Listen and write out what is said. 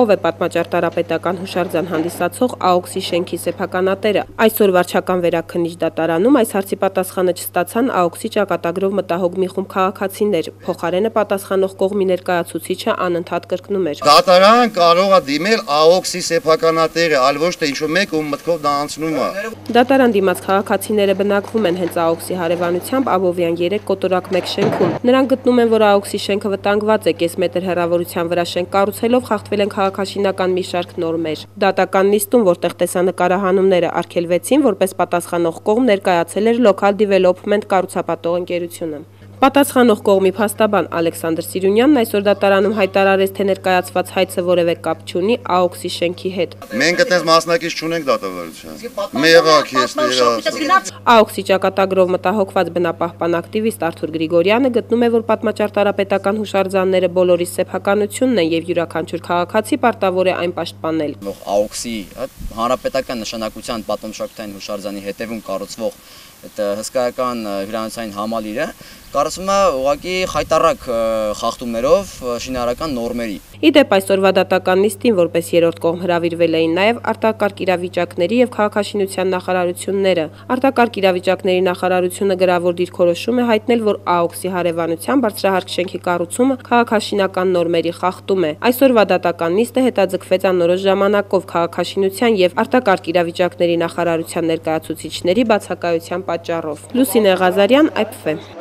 ով է պատմաճարտարապետական հուշարձան հանդիսացող ԱՕՔՍ-ի շենքի սեփականատերը։ Այսօր վարչական վերաքննիչ դատարանում այս հարցի պատասխանը չստացան ԱՕՔՍ-ի ճակատագրով մտահոգ մի խումբ քաղաքացիներ։ Փոխարենը պատասխանող կողմի ներկայացուցիչը անընդհատ կրկնում էր. Դատարան կարող է դիմել ԱՕՔՍ-ի սեփականատերը, այլ ոչ թե ինչ-որ մեկ ում մտքով դա անցնում է։ Դատարան դիմաց քաղաքացիները բնակվում են հենց ԱՕՔՍ-ի հարևանությամբ Աբովյան 3 կոտորակ 1 շենքում։ Նրանք գտնում են, որ ԱՕՔՍ-ի շենքը վտանգված է, կես մետր հեռավորության վրա շենք կառուցելով խախտվել են քաղաքաշինական մի շարք նորմեր։ Դատական նիստում, որտեղ տեսանկարահանումները արգելվեցին, որպես պատասխանող կողմ ներկայացել էր Local Development կառուցապատող ընկերությունը։ Պատասխանող կողմի փաստաբան Ալեքսանդր Սիրունյանն այսօր դատարանում հայտարարեց, թե ներկայացված հայցը որևէ կապ չունի ԱՕՔՍ-ի շենքի հետ։ Մենք այդպես մասնակից չունենք դատավարության։ Մեղակ ես ներած։ ԱՕՔՍ-ի ճակատագրով մտահոգված բնապահպան ակտիվիստ Արթուր Գրիգորյանը գտնում է, որ պատմաճարտարապետական հուշարձանները բոլորի սեփականությունն են եւ յուրաքանչյուր քաղաքացի պարտավոր է այն պաշտպանել։ ԱՕՔՍ-ի հանրապետական նշանակության պատմամշակութային հուշարձանի հետևում կառուցվող այդ հսկայական հյուրանոցային համալիրը կառուցվում է ուղղակի խայտարակ խախտումներով շինարարական նորմերի։ Իդեպ այսօրվա դատական նիստին որպես երրորդ կողմ հրավիրվել էին նաև արտակարգ իրավիճակների եւ քաղաքաշինության նախարարությունները։ Արտակարգ իրավիճակների նախարարությունը գրավոր դիրքորոշում է հայտնել, որ ԱՕՔՍ-ի հարևանության բարձրահարկ շենքի կառուցումը քաղաքաշինական նորմերի խախտում է։ Այսօրվա դատական նիստը հետաձգվեց անորոշ ժամանակով քաղաքաշինության եւ արտակարգ իրավիճակների նախարարության ներկայացուցիչների բացակայության պատճառով։ Լուսինե Ղազարյան, IPF